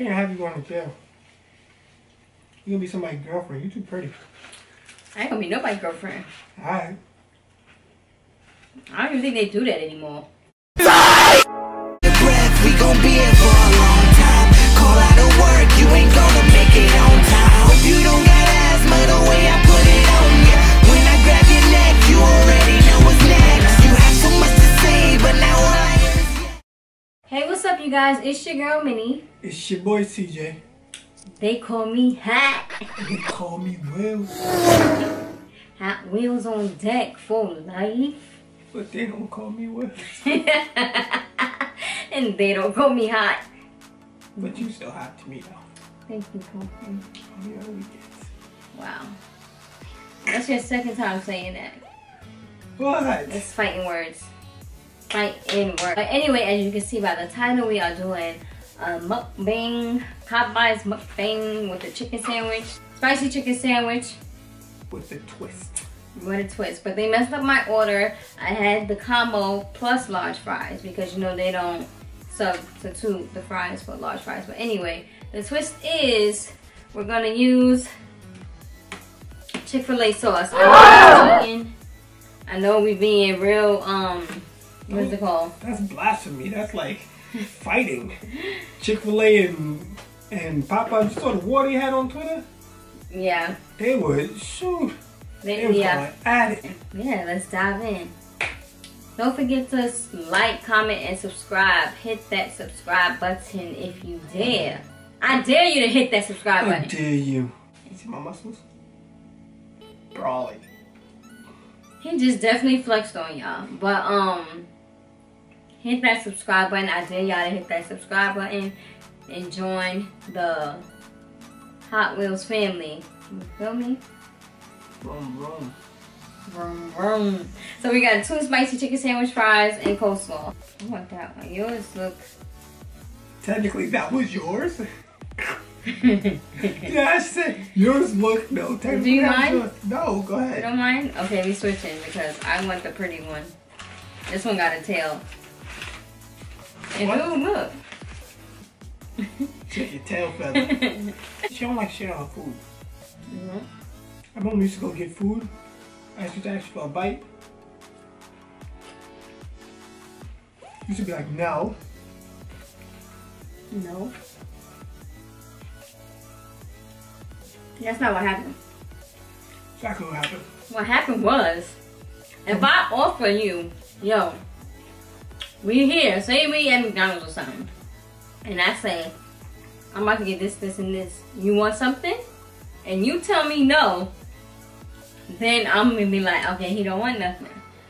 Can't have you going to jail. You gonna be somebody's girlfriend. You too pretty. I ain't gonna be nobody's girlfriend. Alright. I don't even think they do that anymore. Hey, what's up, you guys? It's your girl Minnie. It's your boy C-Jay. They call me Hot. They call me Will. Hot Wheels on deck for life. But they don't call me Will. and they don't call me Hot. But you still hot to me though. Thank you, Pumpkin. On your weekends. Wow. That's your second time saying that. What? It's fighting words. But anyway, as you can see by the title, we are doing a mukbang, Popeye's mukbang with a chicken sandwich, spicy chicken sandwich With a twist. with a twist. But they messed up my order. I had the combo plus large fries because you know they don't substitute the fries for large fries. But anyway, the twist is we're gonna use Chick-fil-A sauce. I know we being real um what's it called? That's blasphemy. That's like fighting. Chick fil A and, and Popeye, you saw the war they had on Twitter? Yeah. They would, shoot. They They, were yeah. at it. Yeah, let's dive in. Don't forget to like, comment, and subscribe. Hit that subscribe button if you dare. I dare you to hit that subscribe button. dare you? You see my muscles? Brawling. He just definitely flexed on y'all. But um hit that subscribe button. I dare y'all to hit that subscribe button and join the Hot Wheels family. You feel me? Vroom, vroom. Vroom, vroom. So we got two spicy chicken sandwich fries and coleslaw. I want that one. Yours look Technically, that was yours. yeah, I said yours look no. Technically, Do you mind? yours. No, go ahead. You don't mind? Okay, we switching because I want the pretty one. This one got a tail. And What? ooh, look. Check your tail feather. she don't like sharing her food. Mhm. I remember we used to go get food. I used to ask for a bite. Used to be like, no. No. That's not what happened. Exactly what happened. What happened was, if I offer you, yo, we here, say we at McDonald's or something, and I say, I'm about to get this, this, and this. You want something? And you tell me no, then I'm gonna be like, okay, he don't want nothing.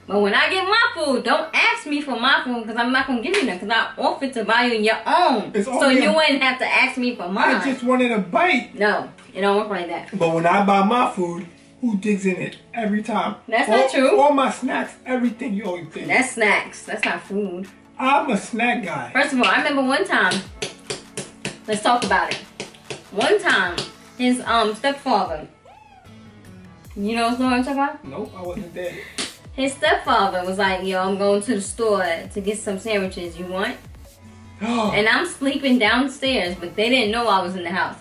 But when I get my food, don't ask me for my food because I'm not gonna give you nothing because I offered to buy you your own. It's so you a- wouldn't have to ask me for mine. I just wanted a bite. No, it don't work like that. But when I buy my food, who digs in it every time? That's all, not true. All my snacks, everything you always dig. That's snacks. That's not food. I'm a snack guy. First of all, I remember one time. Let's talk about it. One time, his um stepfather. You know what I'm talking about? Nope, I wasn't there. His stepfather was like, "Yo, I'm going to the store to get some sandwiches. You want?" And I'm sleeping downstairs, but they didn't know I was in the house.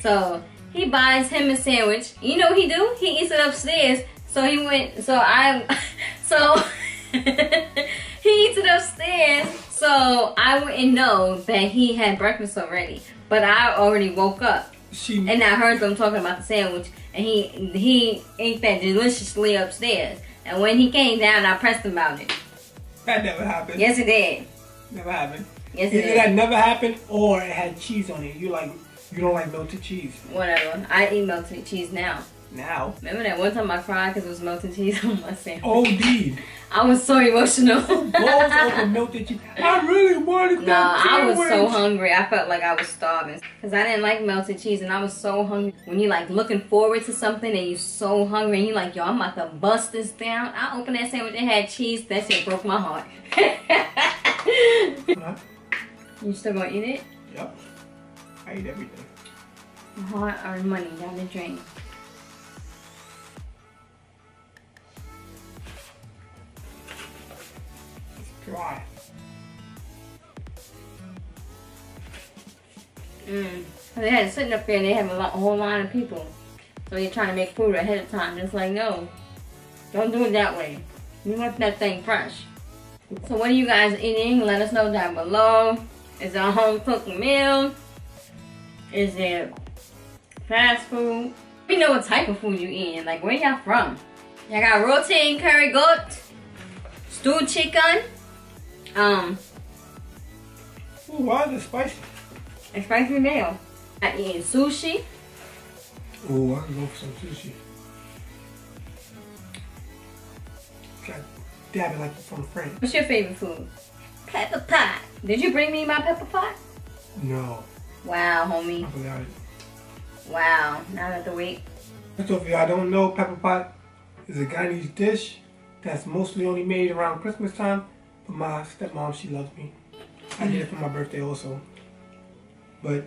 So he buys him a sandwich. You know what he do? He eats it upstairs. So he went. So I. So he eats it upstairs. So I wouldn't know that he had breakfast already. But I already woke up she and I heard them talking about the sandwich. And he he ate that deliciously upstairs. And when he came down, I pressed him about it. that never happened. Yes, it did. Never happened. Yes, it Either did. that never happened or it had cheese on it. You like you don't like melted cheese. Whatever. I eat melted cheese now. Now. Remember that one time I cried because it was melted cheese on my sandwich? Oh deed. I was so emotional. Balls over melted cheese. I really wanted no, that I was so hungry. I felt like I was starving because I didn't like melted cheese, and I was so hungry. When you're like looking forward to something and you're so hungry, and you're like, yo, I'm about to bust this down. I opened that sandwich and had cheese. That shit broke my heart. You still gonna eat it? Yep. I eat everything. Hard earned money down the drain. It's dry. Mm. They had it sitting up there and they have a, lot, a whole line of people. So you're trying to make food ahead of time. It's like, no, don't do it that way. You want that thing fresh. So what are you guys eating? Let us know down below. Is it a home cooked meal? Is it fast food? We know what type of food you eating. Like where y'all from? Y'all got roti and curry goat, stewed chicken, um, Ooh, why is it spicy? It's spicy meal. I eating sushi. Ooh, I can go for some sushi. Got dab it like from France. What's your favorite food? Pepper pot. Did you bring me my pepper pot? No, Wow, I homie. forgot it. Wow. Now I have to wait. So if y'all don't know, pepper pot is a Guyanese dish that's mostly only made around Christmas time. But my stepmom, she loves me. I did it for my birthday also. But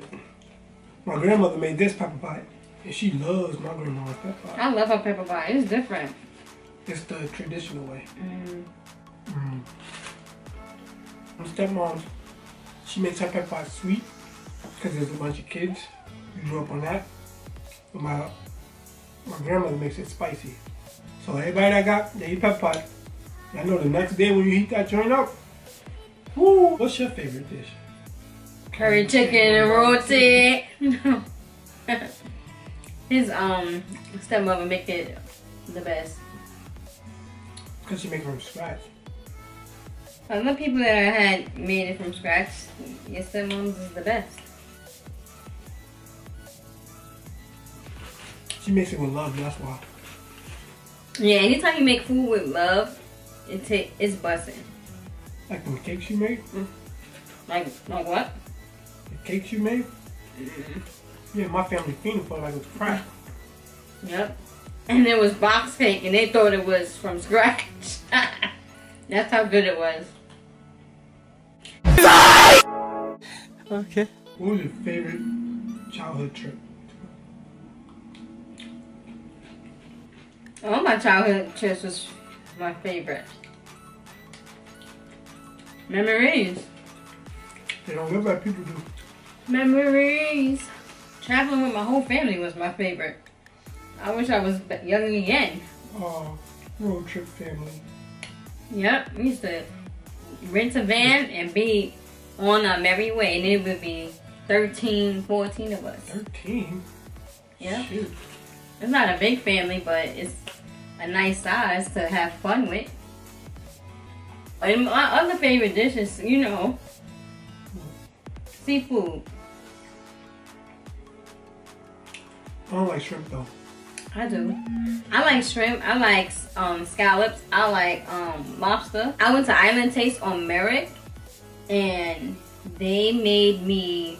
my grandmother made this pepper pot, and she loves my grandma's pepper pot. I love her pepper pot. It's different. It's the traditional way. Mm. Mm. My stepmom, she makes her pepper pot sweet because there's a bunch of kids who grew up on that. But my my grandmother makes it spicy. So everybody that got they eat pepper pot, I know the next day when you heat that joint up, woo! What's your favorite dish? Curry chicken and roti. His um stepmother make it the best. Because she make it from scratch. Other people that I had made it from scratch, your stepmom's is the best. She makes it with love, that's why. Yeah, anytime you make food with love, it ta- it's busting. Like the cakes you made, mm. Like like what? the cakes you made. Mm-hmm. Yeah, my family fiending for it like it was crack. Yep. And it was box cake, and they thought it was from scratch. That's how good it was. Okay. What was your favorite childhood trip? All my childhood trips was my favorite. Memories. They don't live like people do. Memories. Traveling with my whole family was my favorite. I wish I was young again. Oh, road trip family. Yep, we used to rent a van and be on um, a merry way, and it would be 13, 14 of us. 13? Yeah. Shoot. It's not a big family, but it's a nice size to have fun with. And my other favorite dishes, you know, seafood. I don't like shrimp though. I do. I like shrimp. I like um, scallops. I like um, lobster. I went to Island Taste on Merrick, and they made me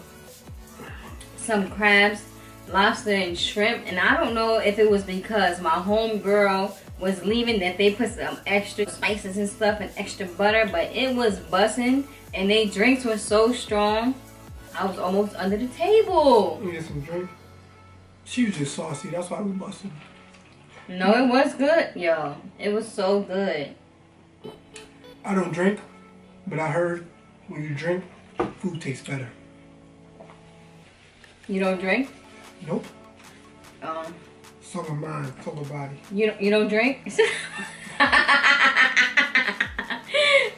some crabs, lobster, and shrimp. And I don't know if it was because my home girl was leaving that they put some extra spices and stuff and extra butter, but it was bussing, and they drinks were so strong. I was almost under the table. You get some drink. She was just saucy. That's why we busting. No, it was good, yo. It was so good. I don't drink, but I heard when you drink, food tastes better. You don't drink? Nope. Um, Summer mind, summer body. you don't, you don't drink?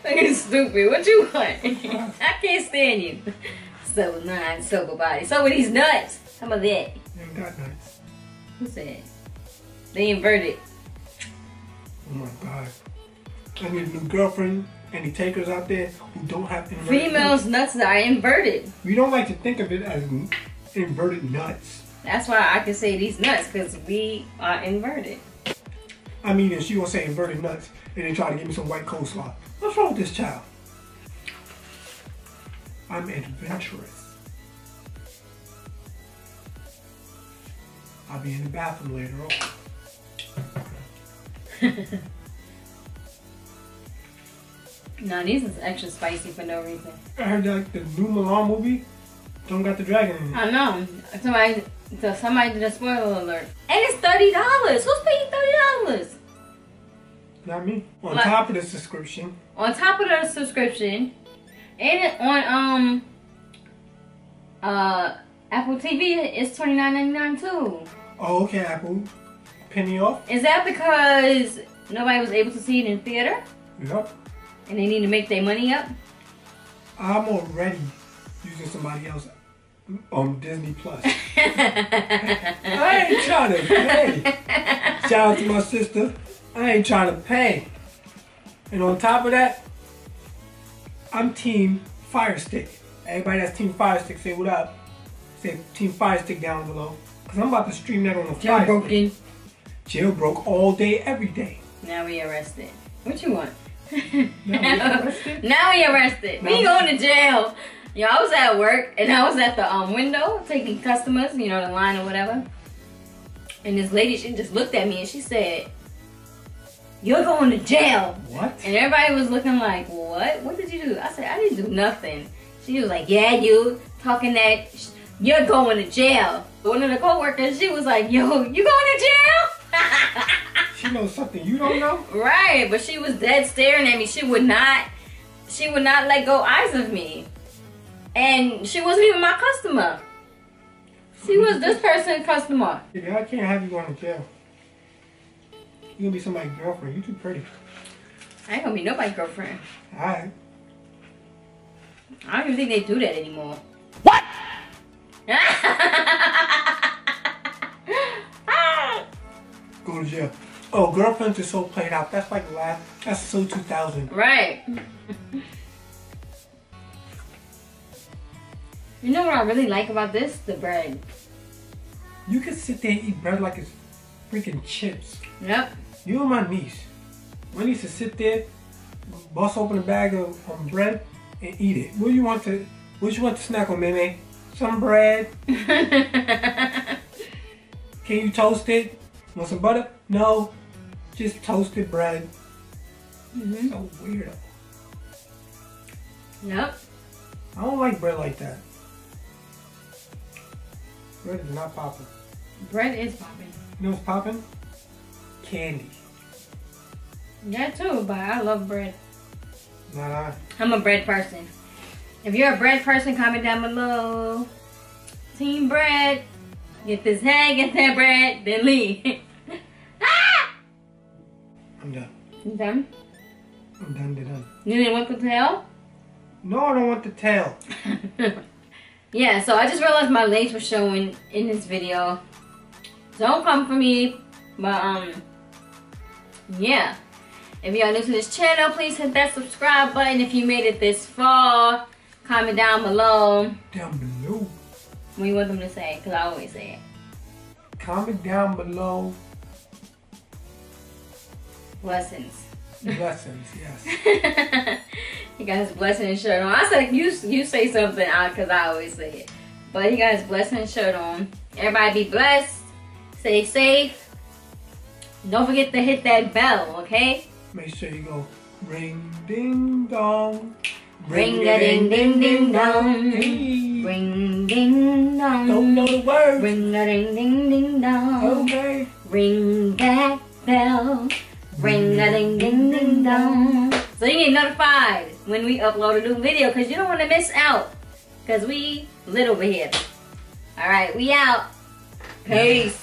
Fucking stupid. What you want? I can't stand you. Sober mind, sober body. So with these nuts. How about that? You ain't got nuts. Who said? They inverted. Oh my god. I need a new girlfriend. Any takers out there who don't have inverted Females' nuts are inverted. We don't like to think of it as inverted nuts. That's why I can say these nuts because we are inverted. I mean, and she gonna say inverted nuts, and then try to give me some white coleslaw. What's wrong with this child? I'm adventurous. I'll be in the bathroom later on. No, these is extra spicy for no reason. I heard like the new Mulan movie don't got the dragon in it. I know. Somebody, so somebody did a spoiler alert. And it's thirty dollars. Who's paying thirty dollars? Not me. On Like- top of the subscription, On top of the subscription, and on um uh Apple TV is twenty nine ninety nine too. Oh, okay, Apple. Penny off. Is that because nobody was able to see it in theater Yep. and they need to make their money up? I'm already using somebody else on Disney Plus. I ain't trying to pay. Shout out to my sister. I ain't trying to pay. And on top of that, I'm Team Firestick. Everybody that's Team Firestick, say what up. Say Team Firestick down below. Cause I'm about to stream that on the Fire Stick. Jailbroken. Jailbroke all day, every day. Now we arrested. What you want? Now we arrested? Now we arrested. Now We we- going to jail. Yo, I was at work and I was at the um window taking customers, you know, the line or whatever. And this lady, she just looked at me and she said, "You're going to jail." What? And everybody was looking like, "What? What did you do?" I said, "I didn't do nothing." She was like, "Yeah, you talking that sh- you're going to jail." One of the coworkers, she was like, "Yo, you going to jail?" She knows something you don't know? Right, but she was dead staring at me. She would not, she would not let go eyes of me, and she wasn't even my customer. She was this person's customer. Yeah, I can't have you going to jail. You gonna be somebody's girlfriend. You too pretty. I ain't gonna be nobody's girlfriend. Alright. I don't even think they do that anymore. What? Go to jail. Oh, girlfriends are so played out. That's like last. That's so 2000. right. You know what I really like about this? The bread. You can sit there and eat bread like it's freaking chips. Yep. You and my niece. My niece to sit there, bust open a bag of um, bread, and eat it. What do you want to? What you want to snack on, Meme? Some bread. Can you toast it? Want some butter? No, just toasted bread. Mhm. So weirdo. Yep. I don't like bread like that. Bread is not popping. Bread is popping. You know what's popping? Candy. Yeah, too, but I love bread. Not I. I'm a bread person. If you're a bread person, comment down below. Team bread. Get this head, get that bread, then leave. ah! I'm done. You done? I'm done. Done. You didn't want the tail? No, I don't want the tail. yeah, so I just realized my legs were showing in this video. Don't come for me. But um yeah. If y'all new to this channel, please hit that subscribe button. If you made it this far, comment down below Down below. what you want them to say, because I always say it. Comment down below. Lessons. Lessons, yes. he got his blessing shirt on. I said you you say something because I always say it. But he got his blessing shirt on. Everybody be blessed. Stay safe. Don't forget to hit that bell, okay? Make sure you go ring ding dong. Ring a ding ding ding dong. Hey. Ring ding dong. Don't know the words. Ring a ding ding ding dong. Okay. Ring that bell. Ring a ding ding ding dong. So you get notified when we upload a new video because you don't want to miss out. Because we lit over here. Alright, we out. Peace.